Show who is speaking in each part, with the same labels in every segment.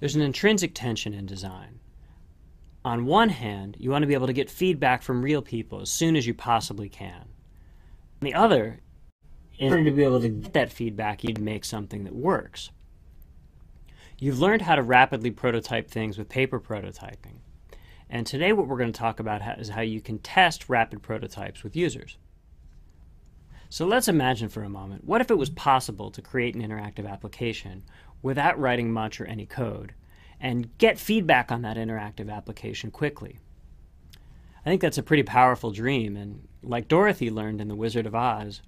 Speaker 1: There's an intrinsic tension in design. On one hand, you want to be able to get feedback from real people as soon as you possibly can. On the other, in order to be able to get that feedback, you'd make something that works. You've learned how to rapidly prototype things with paper prototyping. And today, what we're going to talk about is how you can test rapid prototypes with users. So let's imagine for a moment what if it was possible to create an interactive application without writing much or any code and get feedback on that interactive application quickly? I think that's a pretty powerful dream, and like Dorothy learned in The Wizard of Oz,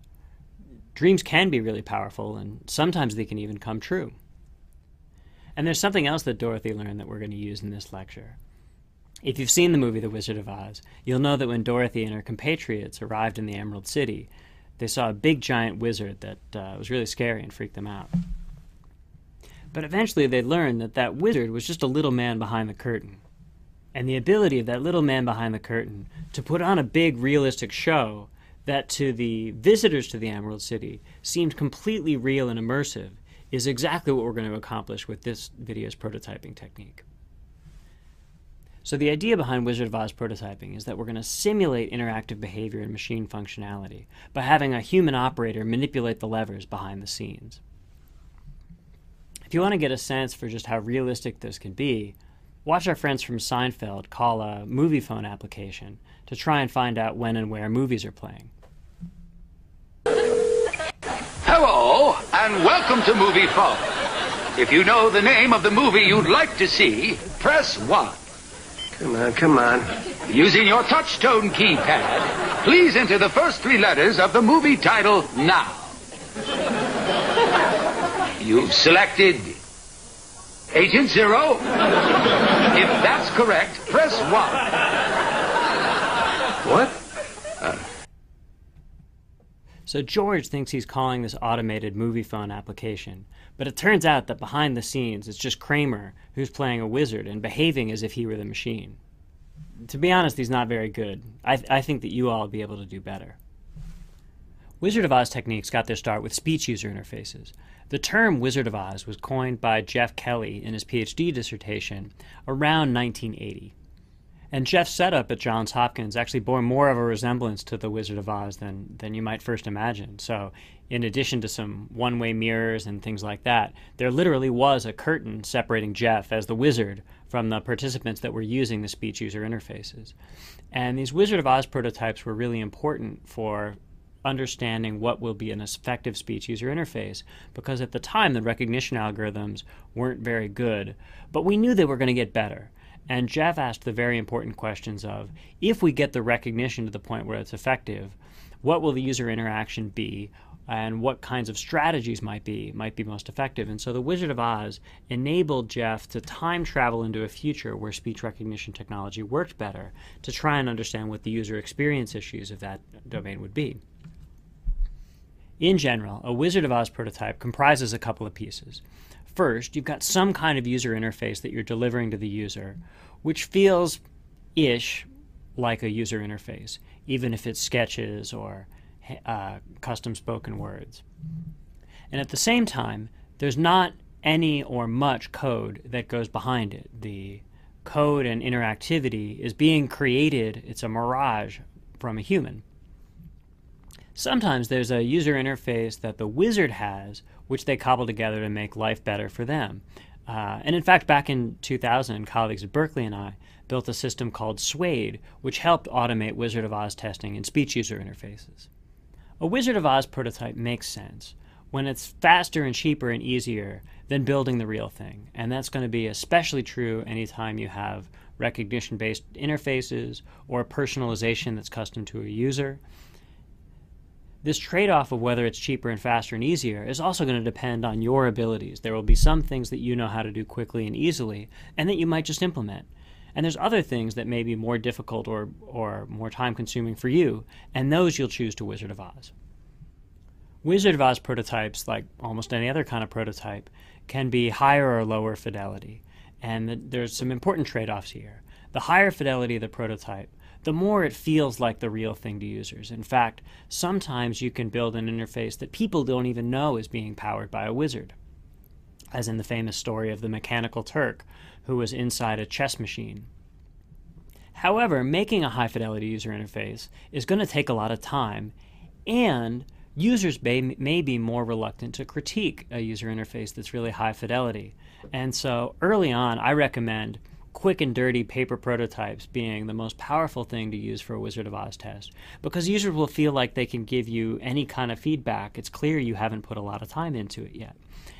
Speaker 1: dreams can be really powerful and sometimes they can even come true. And there's something else that Dorothy learned that we're going to use in this lecture. If you've seen the movie The Wizard of Oz, you'll know that when Dorothy and her compatriots arrived in the Emerald City, they saw a big giant wizard that uh, was really scary and freaked them out. But eventually they learned that that wizard was just a little man behind the curtain. And the ability of that little man behind the curtain to put on a big realistic show that to the visitors to the Emerald City seemed completely real and immersive is exactly what we're going to accomplish with this video's prototyping technique. So the idea behind Wizard of Oz prototyping is that we're going to simulate interactive behavior and machine functionality by having a human operator manipulate the levers behind the scenes. If you want to get a sense for just how realistic this can be, watch our friends from Seinfeld call a movie phone application to try and find out when and where movies are playing.
Speaker 2: Hello, and welcome to Moviefone. If you know the name of the movie you'd like to see, press 1.
Speaker 3: Come on, come on.
Speaker 2: Using your touchtone keypad, please enter the first three letters of the movie title now. You've selected Agent Zero. If that's correct, press 1.
Speaker 3: What? Uh.
Speaker 1: So George thinks he's calling this automated movie phone application, but it turns out that behind the scenes it's just Kramer who's playing a wizard and behaving as if he were the machine. To be honest, he's not very good. I, th- I think that you all will be able to do better. Wizard of Oz techniques got their start with speech user interfaces. The term Wizard of Oz was coined by Jeff Kelley in his PhD dissertation around 1980. And Jeff's setup at Johns Hopkins actually bore more of a resemblance to The Wizard of Oz than, than you might first imagine. So, in addition to some one way mirrors and things like that, there literally was a curtain separating Jeff as the wizard from the participants that were using the speech user interfaces. And these Wizard of Oz prototypes were really important for understanding what will be an effective speech user interface because at the time the recognition algorithms weren't very good, but we knew they were going to get better. And Jeff asked the very important questions of if we get the recognition to the point where it's effective, what will the user interaction be? And what kinds of strategies might be might be most effective. And so the Wizard of Oz enabled Jeff to time travel into a future where speech recognition technology worked better to try and understand what the user experience issues of that domain would be. In general, a Wizard of Oz prototype comprises a couple of pieces. First, you've got some kind of user interface that you're delivering to the user, which feels ish like a user interface, even if it's sketches or uh, custom spoken words. And at the same time, there's not any or much code that goes behind it. The code and interactivity is being created, it's a mirage from a human. Sometimes there's a user interface that the wizard has, which they cobble together to make life better for them. Uh, and in fact, back in 2000, colleagues at Berkeley and I built a system called Suede, which helped automate Wizard of Oz testing and speech user interfaces. A Wizard of Oz prototype makes sense when it's faster and cheaper and easier than building the real thing. And that's going to be especially true anytime you have recognition based interfaces or personalization that's custom to a user. This trade off of whether it's cheaper and faster and easier is also going to depend on your abilities. There will be some things that you know how to do quickly and easily, and that you might just implement. And there's other things that may be more difficult or, or more time consuming for you, and those you'll choose to Wizard of Oz. Wizard of Oz prototypes, like almost any other kind of prototype, can be higher or lower fidelity. And there's some important trade offs here. The higher fidelity of the prototype the more it feels like the real thing to users. In fact, sometimes you can build an interface that people don't even know is being powered by a wizard. as in the famous story of the mechanical Turk who was inside a chess machine. However, making a high fidelity user interface is going to take a lot of time, and users may, may be more reluctant to critique a user interface that's really high fidelity. And so early on, I recommend quick and dirty paper prototypes being the most powerful thing to use for a Wizard of Oz test because users will feel like they can give you any kind of feedback. It's clear you haven't put a lot of time into it yet.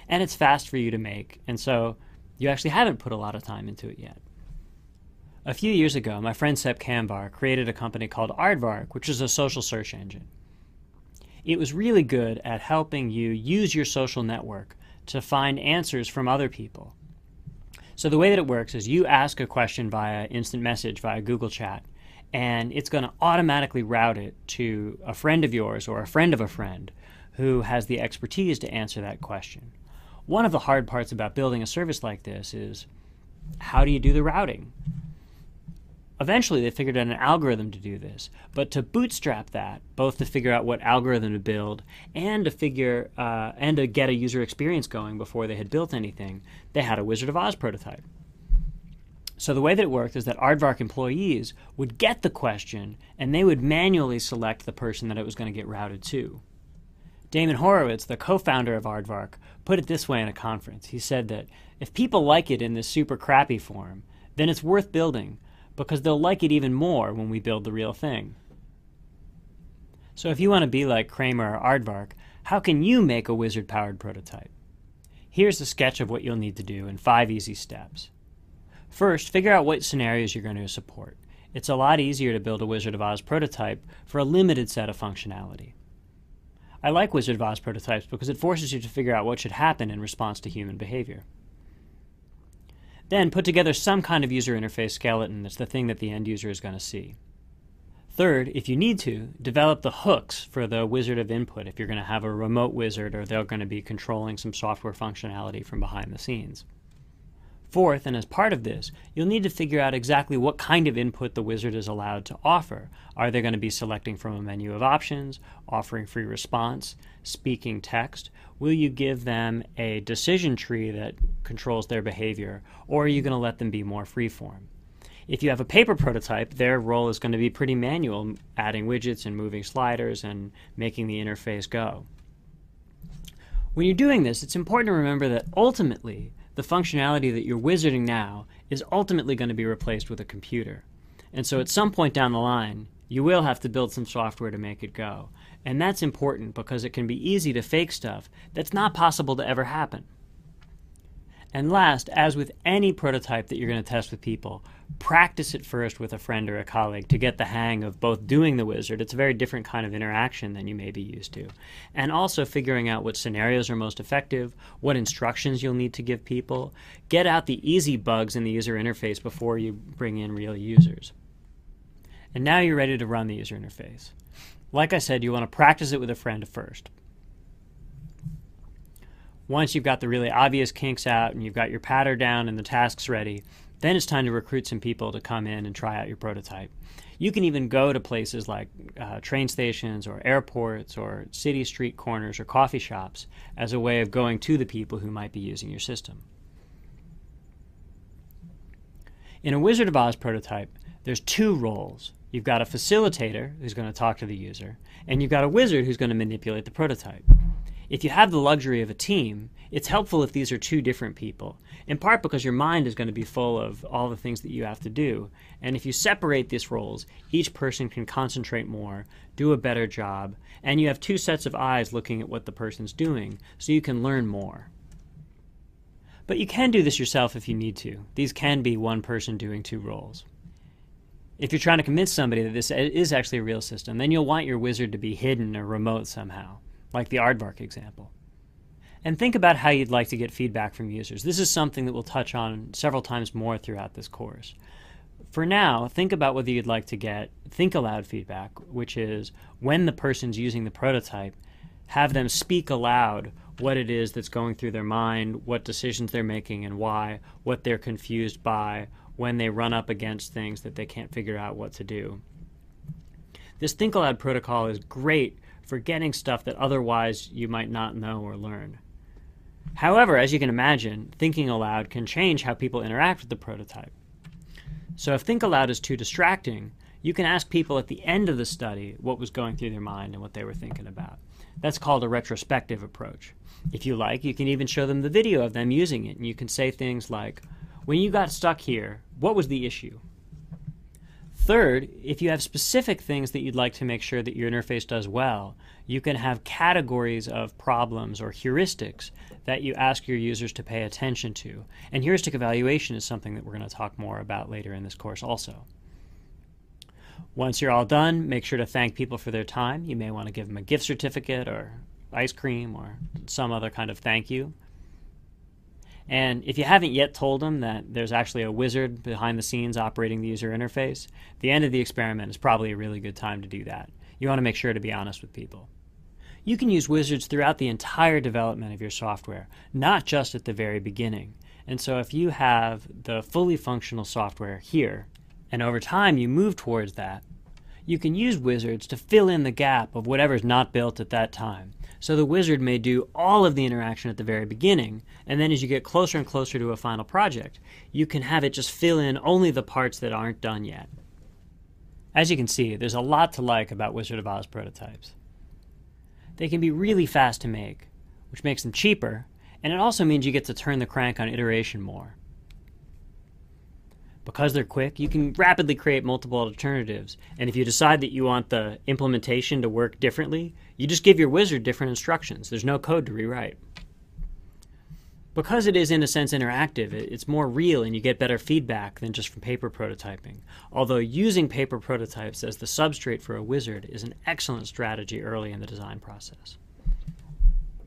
Speaker 1: And it's fast for you to make, and so you actually haven't put a lot of time into it yet. A few years ago, my friend Sepp Kamvar created a company called Aardvark, which is a social search engine. It was really good at helping you use your social network to find answers from other people so the way that it works is you ask a question via instant message via Google Chat, and it's going to automatically route it to a friend of yours or a friend of a friend who has the expertise to answer that question. One of the hard parts about building a service like this is how do you do the routing? Eventually, they figured out an algorithm to do this, but to bootstrap that, both to figure out what algorithm to build and to figure uh, and to get a user experience going before they had built anything, they had a Wizard of Oz prototype. So the way that it worked is that Aardvark employees would get the question and they would manually select the person that it was going to get routed to. Damon Horowitz, the co-founder of Aardvark, put it this way in a conference. He said that if people like it in this super crappy form, then it's worth building because they'll like it even more when we build the real thing. So if you want to be like Kramer or Aardvark, how can you make a wizard-powered prototype? Here's a sketch of what you'll need to do in five easy steps. First, figure out what scenarios you're going to support. It's a lot easier to build a Wizard of Oz prototype for a limited set of functionality. I like Wizard of Oz prototypes because it forces you to figure out what should happen in response to human behavior. Then put together some kind of user interface skeleton that's the thing that the end user is going to see. Third, if you need to, develop the hooks for the wizard of input if you're going to have a remote wizard or they're going to be controlling some software functionality from behind the scenes. Fourth, and as part of this, you'll need to figure out exactly what kind of input the wizard is allowed to offer. Are they going to be selecting from a menu of options, offering free response, speaking text? Will you give them a decision tree that controls their behavior, or are you going to let them be more freeform? If you have a paper prototype, their role is going to be pretty manual, adding widgets and moving sliders and making the interface go. When you're doing this, it's important to remember that ultimately, the functionality that you're wizarding now is ultimately going to be replaced with a computer. And so at some point down the line, you will have to build some software to make it go. And that's important because it can be easy to fake stuff that's not possible to ever happen. And last, as with any prototype that you're going to test with people, practice it first with a friend or a colleague to get the hang of both doing the wizard. It's a very different kind of interaction than you may be used to. And also figuring out what scenarios are most effective, what instructions you'll need to give people. Get out the easy bugs in the user interface before you bring in real users. And now you're ready to run the user interface. Like I said, you want to practice it with a friend first once you've got the really obvious kinks out and you've got your pattern down and the tasks ready, then it's time to recruit some people to come in and try out your prototype. You can even go to places like uh, train stations or airports or city street corners or coffee shops as a way of going to the people who might be using your system. In a Wizard of Oz prototype, there's two roles. You've got a facilitator who's going to talk to the user, and you've got a wizard who's going to manipulate the prototype. If you have the luxury of a team, it's helpful if these are two different people, in part because your mind is going to be full of all the things that you have to do. And if you separate these roles, each person can concentrate more, do a better job, and you have two sets of eyes looking at what the person's doing, so you can learn more. But you can do this yourself if you need to. These can be one person doing two roles. If you're trying to convince somebody that this is actually a real system, then you'll want your wizard to be hidden or remote somehow like the Aardvark example. And think about how you'd like to get feedback from users. This is something that we'll touch on several times more throughout this course. For now, think about whether you'd like to get think aloud feedback, which is when the person's using the prototype, have them speak aloud what it is that's going through their mind, what decisions they're making and why, what they're confused by, when they run up against things that they can't figure out what to do. This think aloud protocol is great for getting stuff that otherwise you might not know or learn. However, as you can imagine, thinking aloud can change how people interact with the prototype. So if think aloud is too distracting, you can ask people at the end of the study what was going through their mind and what they were thinking about. That's called a retrospective approach. If you like, you can even show them the video of them using it, and you can say things like, When you got stuck here, what was the issue? Third, if you have specific things that you'd like to make sure that your interface does well, you can have categories of problems or heuristics that you ask your users to pay attention to. And heuristic evaluation is something that we're going to talk more about later in this course also. Once you're all done, make sure to thank people for their time. You may want to give them a gift certificate or ice cream or some other kind of thank you. And if you haven't yet told them that there's actually a wizard behind the scenes operating the user interface, the end of the experiment is probably a really good time to do that. You want to make sure to be honest with people. You can use wizards throughout the entire development of your software, not just at the very beginning. And so if you have the fully functional software here, and over time you move towards that, you can use wizards to fill in the gap of whatever's not built at that time. So the wizard may do all of the interaction at the very beginning, and then as you get closer and closer to a final project, you can have it just fill in only the parts that aren't done yet. As you can see, there's a lot to like about Wizard of Oz prototypes. They can be really fast to make, which makes them cheaper, and it also means you get to turn the crank on iteration more. Because they're quick, you can rapidly create multiple alternatives. And if you decide that you want the implementation to work differently, you just give your wizard different instructions. There's no code to rewrite. Because it is, in a sense, interactive, it's more real and you get better feedback than just from paper prototyping. Although using paper prototypes as the substrate for a wizard is an excellent strategy early in the design process.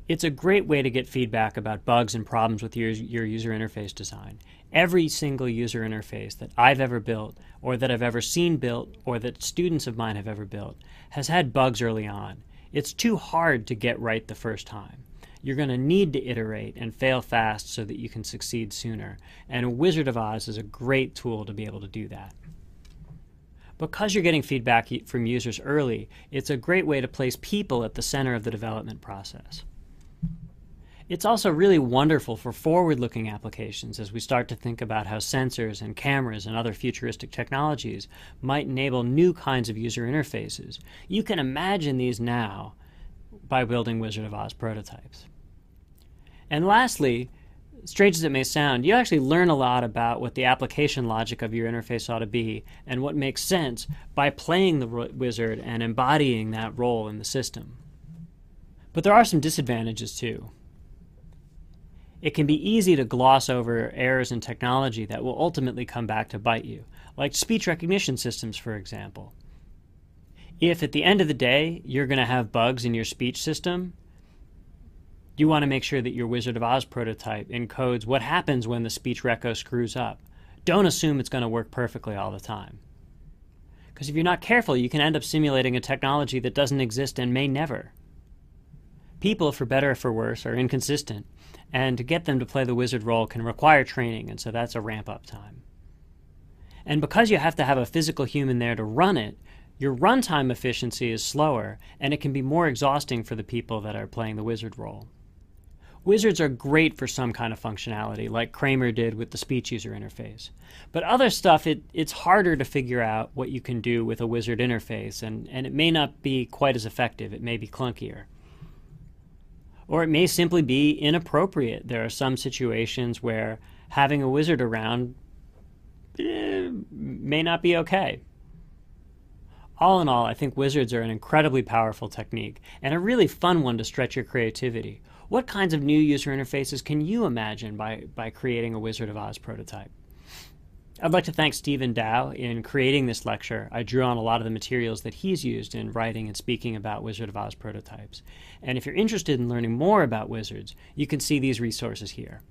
Speaker 1: It's a great way to get feedback about bugs and problems with your, your user interface design. Every single user interface that I've ever built, or that I've ever seen built, or that students of mine have ever built, has had bugs early on. It's too hard to get right the first time. You're going to need to iterate and fail fast so that you can succeed sooner. And Wizard of Oz is a great tool to be able to do that. Because you're getting feedback from users early, it's a great way to place people at the center of the development process. It's also really wonderful for forward looking applications as we start to think about how sensors and cameras and other futuristic technologies might enable new kinds of user interfaces. You can imagine these now by building Wizard of Oz prototypes. And lastly, strange as it may sound, you actually learn a lot about what the application logic of your interface ought to be and what makes sense by playing the wizard and embodying that role in the system. But there are some disadvantages too it can be easy to gloss over errors in technology that will ultimately come back to bite you, like speech recognition systems, for example. If at the end of the day you're going to have bugs in your speech system, you want to make sure that your Wizard of Oz prototype encodes what happens when the speech reco screws up. Don't assume it's going to work perfectly all the time. Because if you're not careful, you can end up simulating a technology that doesn't exist and may never. People, for better or for worse, are inconsistent, and to get them to play the wizard role can require training, and so that's a ramp up time. And because you have to have a physical human there to run it, your runtime efficiency is slower, and it can be more exhausting for the people that are playing the wizard role. Wizards are great for some kind of functionality, like Kramer did with the speech user interface. But other stuff, it, it's harder to figure out what you can do with a wizard interface, and, and it may not be quite as effective. It may be clunkier or it may simply be inappropriate. There are some situations where having a wizard around eh, may not be okay. All in all, I think wizards are an incredibly powerful technique and a really fun one to stretch your creativity. What kinds of new user interfaces can you imagine by, by creating a Wizard of Oz prototype? I'd like to thank Steven Dow in creating this lecture. I drew on a lot of the materials that he's used in writing and speaking about Wizard of Oz prototypes. And if you're interested in learning more about wizards, you can see these resources here.